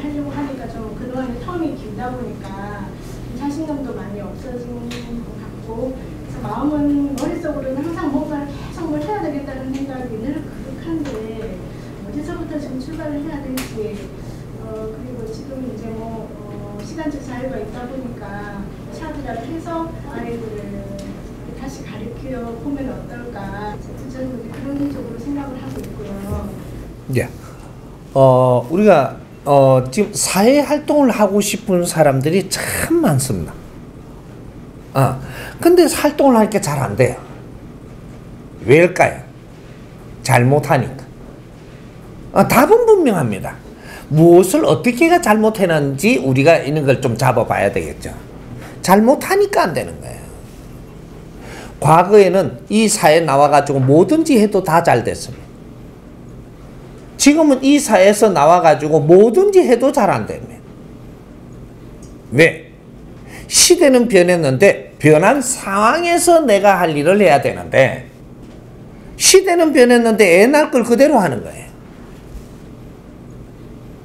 하려고 하니까 좀 그동안에 텀이 길다 보니까 좀 자신감도 많이 없어진 것 같고 그래서 마음은 머릿속으로는 항상 뭔가 계속 뭘 해야 되겠다는 생각이 늘 그득한데 어디서부터 좀 출발을 해야 될지 어, 그리고 지금 이제 뭐 어, 시간적 자유가 있다 보니까 차별화를 해서 아이들을 다시 가르쳐 보면 어떨까 저는 그런 쪽으로 생각을 하고 있고요. 예. 어, 우리가 어, 지금 사회 활동을 하고 싶은 사람들이 참 많습니다. 아, 근데 활동을 하니까 잘 안 돼요. 왜일까요? 잘못하니까. 아, 답은 분명합니다. 무엇을 어떻게가 잘못해놨는지 우리가 이런 걸좀 잡아봐야 되겠죠. 잘못하니까 안 되는 거예요. 과거에는 이 사회에 나와가지고 뭐든지 해도 다 잘 됐습니다. 지금은 이 사회에서 나와가지고 뭐든지 해도 잘 안 됩니다. 왜? 시대는 변했는데 변한 상황에서 내가 할 일을 해야 되는데 시대는 변했는데 옛날 걸 그대로 하는 거예요.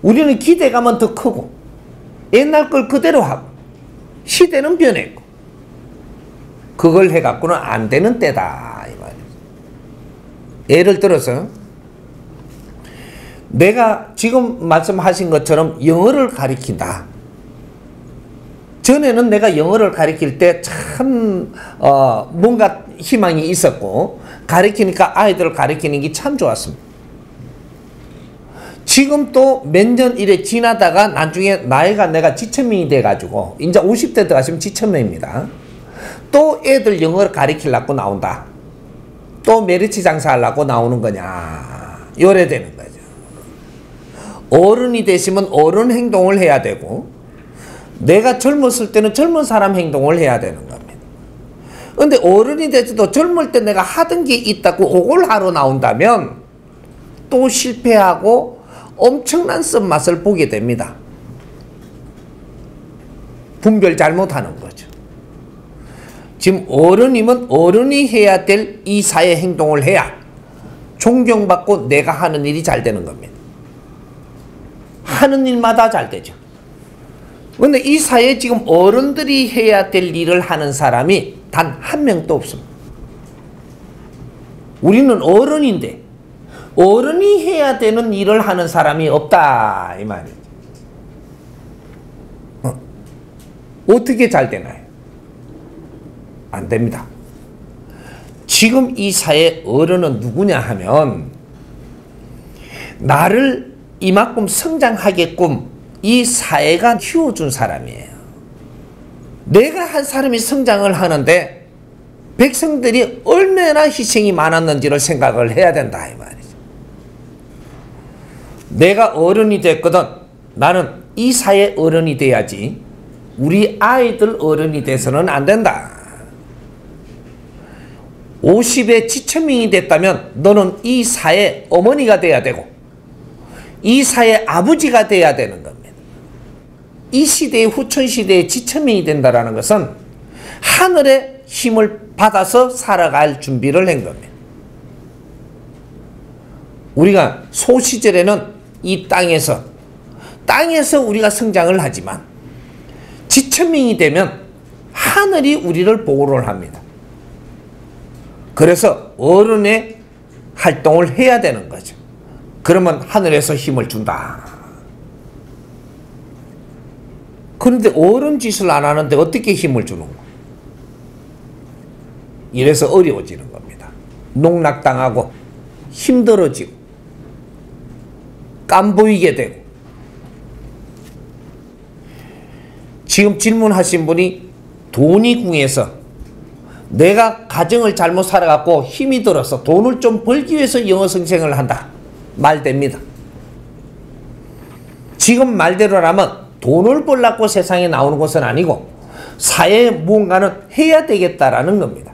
우리는 기대감은 더 크고 옛날 걸 그대로 하고 시대는 변했고 그걸 해갖고는 안 되는 때다 이 말이에요. 예를 들어서 내가 지금 말씀하신 것처럼 영어를 가리킨다. 전에는 내가 영어를 가리킬 때 참, 어, 뭔가 희망이 있었고, 가리키니까 아이들을 가리키는 게 참 좋았습니다. 지금 또 몇 년 이래 지나다가 나중에 나이가 내가 지천명이 돼가지고, 이제 50대 들어가시면 지천명입니다. 또 애들 영어를 가리키려고 나온다. 또 메리츠 장사하려고 나오는 거냐. 요래 되는 거죠. 어른이 되시면 어른 행동을 해야 되고, 내가 젊었을 때는 젊은 사람 행동을 해야 되는 겁니다. 근데 어른이 돼서도 젊을 때 내가 하던 게 있다고 그걸 하러 나온다면 또 실패하고 엄청난 쓴맛을 보게 됩니다. 분별 잘못하는 거죠. 지금 어른이면 어른이 해야 될 이 사회 행동을 해야 존경받고 내가 하는 일이 잘 되는 겁니다. 하는 일마다 잘 되죠. 근데 이 사회에 지금 어른들이 해야 될 일을 하는 사람이 단 한 명도 없습니다. 우리는 어른인데 어른이 해야 되는 일을 하는 사람이 없다 이 말이죠. 어. 어떻게 잘 되나요? 안 됩니다. 지금 이 사회 어른은 누구냐 하면 나를 이만큼 성장하게끔 이 사회가 키워준 사람이에요. 내가 한 사람이 성장을 하는데 백성들이 얼마나 희생이 많았는지를 생각을 해야 된다 이 말이죠. 내가 어른이 됐거든. 나는 이 사회 어른이 돼야지. 우리 아이들 어른이 돼서는 안 된다. 50에 지천명이 됐다면 너는 이 사회 어머니가 돼야 되고 이 사회 아버지가 돼야 되는 겁니다. 이 시대의 후천 시대의 지천명이 된다라는 것은 하늘의 힘을 받아서 살아갈 준비를 한 겁니다. 우리가 소 시절에는 이 땅에서 땅에서 우리가 성장을 하지만 지천명이 되면 하늘이 우리를 보호를 합니다. 그래서 어른의 활동을 해야 되는 거죠. 그러면 하늘에서 힘을 준다. 그런데 어른 짓을 안 하는데 어떻게 힘을 주는 거? 이래서 어려워지는 겁니다. 농락당하고 힘들어지고 깜보이게 되고 지금 질문하신 분이 돈이 궁해서 내가 가정을 잘못 살아갖고 힘이 들어서 돈을 좀 벌기 위해서 영어 선생을 한다. 말됩니다. 지금 말대로라면 돈을 벌라고 세상에 나오는 것은 아니고 사회에 무언가는 해야 되겠다라는 겁니다.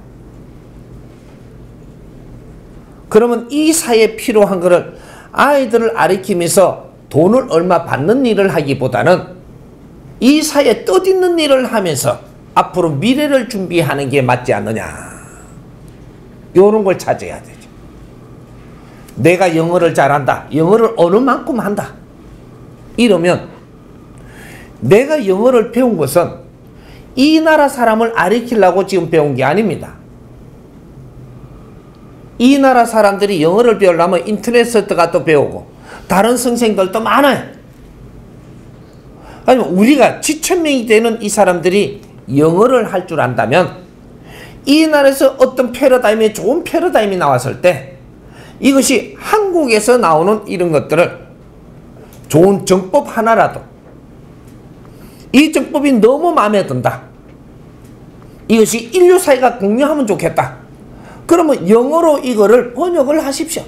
그러면 이 사회에 필요한 것을 아이들을 아리키면서 돈을 얼마 받는 일을 하기보다는 이 사회에 떠있는 일을 하면서 앞으로 미래를 준비하는 게 맞지 않느냐. 이런 걸 찾아야 되죠. 내가 영어를 잘한다. 영어를 어느 만큼 한다. 이러면 내가 영어를 배운 것은 이 나라 사람을 아리키려고 지금 배운 게 아닙니다. 이 나라 사람들이 영어를 배우려면 인터넷에 들어가도 배우고 다른 선생들도 많아요. 아니면 우리가 지천명이 되는 이 사람들이 영어를 할 줄 안다면 이 나라에서 어떤 패러다임이 좋은 패러다임이 나왔을 때 이것이 한국에서 나오는 이런 것들을 좋은 정법 하나라도 이 정법이 너무 마음에 든다. 이것이 인류 사회가 공유하면 좋겠다. 그러면 영어로 이거를 번역을 하십시오.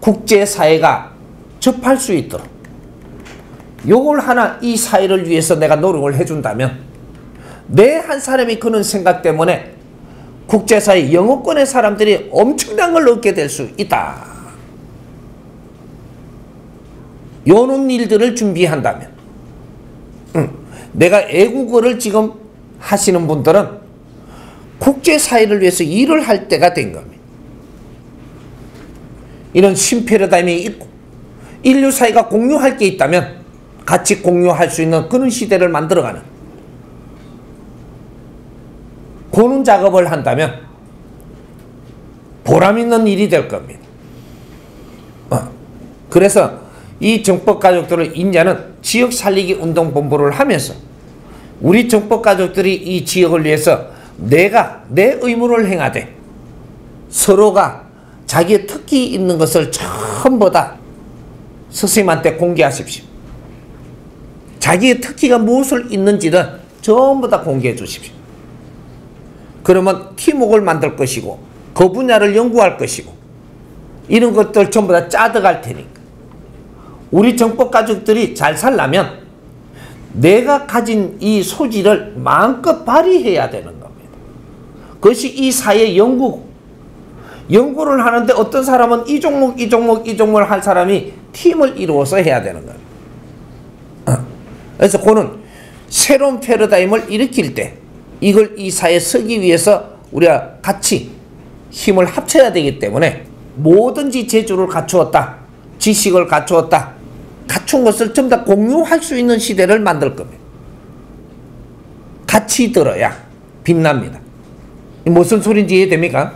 국제사회가 접할 수 있도록 요걸 하나 이 사회를 위해서 내가 노력을 해준다면 내 한 사람이 그런 생각 때문에 국제사회 영어권의 사람들이 엄청난 걸 얻게 될 수 있다. 요런 일들을 준비한다면 응. 내가 애국어를 지금 하시는 분들은 국제사회를 위해서 일을 할 때가 된 겁니다. 이런 신패러다임이 있고 인류 사회가 공유할 게 있다면 같이 공유할 수 있는 그런 시대를 만들어가는 고는 작업을 한다면 보람 있는 일이 될 겁니다. 어. 그래서 이 정법 가족들을 인자는 지역 살리기 운동 본부를 하면서 우리 정법 가족들이 이 지역을 위해서 내가 내 의무를 행하되 서로가 자기의 특기 있는 것을 전부 다 선생님한테 공개하십시오. 자기의 특기가 무엇을 있는지는 전부 다 공개해 주십시오. 그러면 팀웍을 만들 것이고 그 분야를 연구할 것이고 이런 것들 전부 다 짜득할 테니까 우리 정법 가족들이 잘 살려면 내가 가진 이 소질을 마음껏 발휘해야 되는 겁니다. 그것이 이 사회 연구 연구를 하는데 어떤 사람은 이 종목 이 종목 이 종목을 할 사람이 팀을 이루어서 해야 되는 거예요. 어. 그래서 그는 새로운 패러다임을 일으킬 때 이걸 이 사회에 서기 위해서 우리가 같이 힘을 합쳐야 되기 때문에 뭐든지 재주를 갖추었다. 지식을 갖추었다. 갖춘 것을 전부 다 공유할 수 있는 시대를 만들 겁니다. 같이 들어야 빛납니다. 무슨 소리인지 이해됩니까?